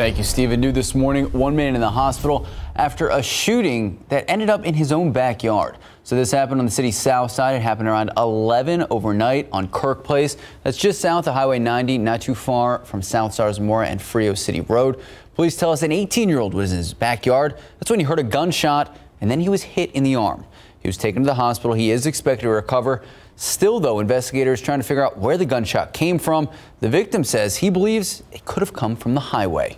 Thank you, Stephen. New this morning, one man in the hospital after a shooting that ended up in his own backyard. So this happened on the city's south side. It happened around 11 overnight on Kirk Place. That's just south of Highway 90, not too far from South Zarzamora and Frio City Road. Police tell us an 18-year-old was in his backyard. That's when he heard a gunshot and then he was hit in the arm. He was taken to the hospital. He is expected to recover. Still, though, investigators trying to figure out where the gunshot came from. The victim says he believes it could have come from the highway.